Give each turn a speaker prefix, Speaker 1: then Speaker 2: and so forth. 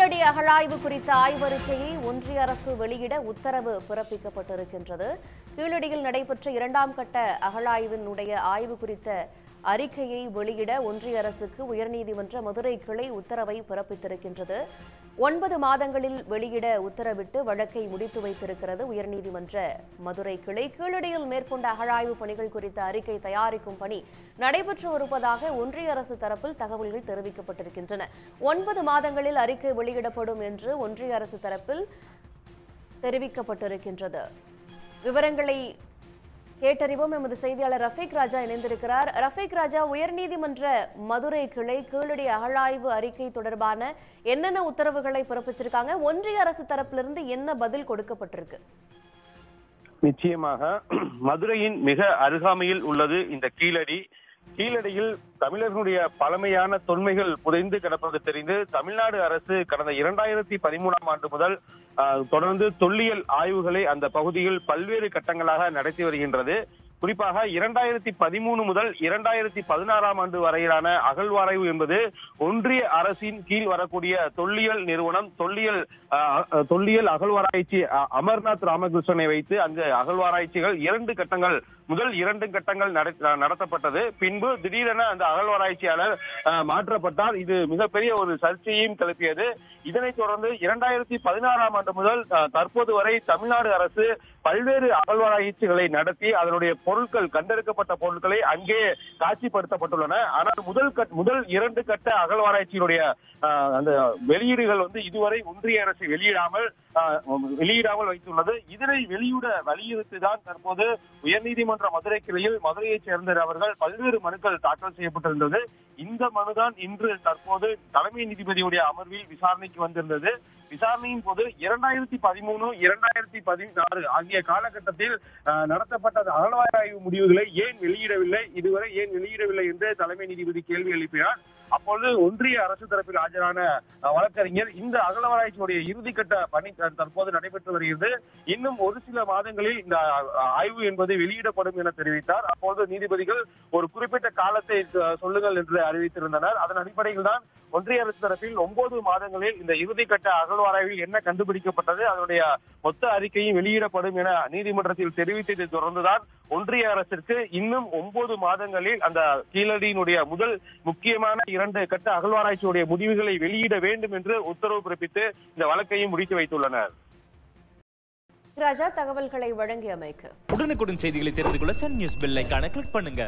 Speaker 1: கீழடி அகழாய்வு குறித்த ஆய்வறிக்கையை ஒன்றிய அரசு வெளியிட உத்தரவு பிறப்பிக்கப்பட்டிருக்கின்றது. கீழடியில் நடைபெற்ற இரண்டாம் கட்ட அகழாய்வினுடைய ஆய்வு குறித்த அறிக்கையை வெளியிட ஒன்றிய அரசுக்கு உயர்நீதிமன்ற மதுரை கிளை உத்தரவை பிறப்பித்திருக்கின்றது. ஒன்பது மாதங்களில் வெளியிட உத்தரவிட்டு வழக்கை முடித்து வைத்திருக்கிறது உயர்நீதிமன்ற. மதுரை கிளை கீழடியில் மேற்கொண்ட அகழாய்வு பணிகள் குறித்த அறிக்கை தயாரிக்கும் பணி நடைபெற்று வருவதாக ஒன்றிய அரசு தரப்பில் தகவல்கள் தெரிவிக்கப்பட்டிருக்கின்றன. ஒன்பது மாதங்களில் அறிக்கை வெளியிடப்படும் என்று ஒன்றிய அரசு தரப்பில் தெரிவிக்கப்பட்டிருக்கின்றது. விவரங்களை கேட்டறிவோம். எமது செய்தியாளர் ரஃபீக் ராஜா இணைந்திருக்கிறார். ரஃபீக் ராஜா உயர்நீதிமன்ற மதுரை கிளை கீழடி அகழாய்வு அறிக்கை தொடர்பான என்னென்ன உத்தரவுகளை பிறப்பிச்சிருக்காங்க? ஒன்றிய அரசு தரப்பிலிருந்து என்ன பதில் கொடுக்கப்பட்டிருக்கு?
Speaker 2: நிச்சயமாக மதுரையின் மிக அருகாமையில் உள்ளது இந்த கீழடி கீழடியில் தமிழர்களுடைய பழமையான தொன்மைகள் புதைந்து கிடப்பது தெரிந்து தமிழ்நாடு அரசு கடந்த இரண்டாயிரத்தி பதிமூணாம் ஆண்டு முதல் தொடர்ந்து தொல்லியல் ஆய்வுகளை அந்த பகுதியில் பல்வேறு கட்டங்களாக நடத்தி வருகின்றது. குறிப்பாக இரண்டாயிரத்தி பதிமூணு முதல் இரண்டாயிரத்தி பதினாறாம் ஆண்டு வரையிலான அகழ்வாராய்வு என்பது ஒன்றிய அரசின் கீழ் வரக்கூடிய தொல்லியல் நிறுவனம் தொல்லியல் தொல்லியல் அகழ்வாராய்ச்சி அமர்நாத் ராமகிருஷ்ணனை வைத்து அங்கு அகழ்வாராய்ச்சிகள் இரண்டு கட்டங்கள் முதல் இரண்டு கட்டங்கள் நடத்தப்பட்டது. பின்பு திடீரென அந்த அகழ்வாராய்ச்சியாளர் மாற்றப்பட்டார். இது மிகப்பெரிய ஒரு சர்ச்சையையும் கிளப்பியது. இதனைத் தொடர்ந்து இரண்டாயிரத்தி பதினாறாம் ஆண்டு முதல் தற்போது வரை தமிழ்நாடு அரசு பல்வேறு அகழ்வாராய்ச்சிகளை நடத்தி அதனுடைய பொருட்கள் கண்டெடுக்கப்பட்ட பொருட்களை அங்கே காட்சிப்படுத்தப்பட்டுள்ளன. ஆனால் முதல் கட் முதல் இரண்டு கட்ட அகழ்வாராய்ச்சியினுடைய ஆஹ், அந்த வெளியீடுகள் வந்து இதுவரை ஒன்றிய அரசு வெளியிடாமல் வெளியிடாமல் வைத்துள்ளது. இதனை வெளியிட வலியுறுத்திதான் தற்போது உயர்நீதிமன்ற மதுரை கிளையில் மதுரையைச் சேர்ந்த அவர்கள் பல்வேறு மனுக்கள் தாக்கல் செய்யப்பட்டிருந்தது. இந்த மனுதான் இன்று தற்போது தலைமை நீதிபதியுடைய அமர்வில் விசாரணைக்கு வந்திருந்தது. விசாரணையின் போது இரண்டாயிரத்தி பதிமூணு இரண்டாயிரத்தி பதினாறு ஆகிய காலகட்டத்தில் ஆஹ், நடத்தப்பட்ட அகழ்வாராய்வு முடிவுகளை ஏன் வெளியிடவில்லை? இதுவரை ஏன் வெளியிடவில்லை என்று தலைமை நீதிபதி கேள்வி எழுப்பினார். அப்பொழுது ஒன்றிய அரசு தரப்பில் ஆஜரான வழக்கறிஞர் இந்த அகலவராய்ச்சியுடைய இறுதிக்கட்ட பணி தற்போது நடைபெற்று வருகிறது. இன்னும் ஒரு சில மாதங்களில் இந்த ஆய்வு என்பது வெளியிடப்படும் என தெரிவித்தார். அப்போது நீதிபதிகள் ஒரு குறிப்பிட்ட காலத்தை சொல்லுங்கள் என்று அறிவித்திருந்தனர். அதன் அடிப்படையில் தான் ஒன்றிய அரசு தரப்பில் ஒன்பது மாதங்களில் இந்த இறுதிக்கட்ட அகழ்வாராய்வில் என்ன கண்டுபிடிக்கப்பட்டது அதனுடைய மொத்த அறிக்கையும் வெளியிடப்படும் என நீதிமன்றத்தில் தெரிவித்ததை தொடர்ந்துதான் ஒன்றிய அரசிற்கு இன்னும் ஒன்பது மாதங்களில் அந்த கீழடியினுடைய முதல் முக்கியமான இரண்டு கட்ட அகழ்வாராய்ச்சியுடைய முடிவுகளை வெளியிட வேண்டும் என்று உத்தரவு பிறப்பித்து இந்த வழக்கையும் முடித்து வைத்துள்ளனர்.
Speaker 1: ராஜா தகவல்களை வழங்கியமைக்கு.
Speaker 3: உடனுக்குடன் செய்திகளை தெரிந்து கொள்ள சன் நியூஸ் பெல் ஐகானை கிளிக் பண்ணுங்க.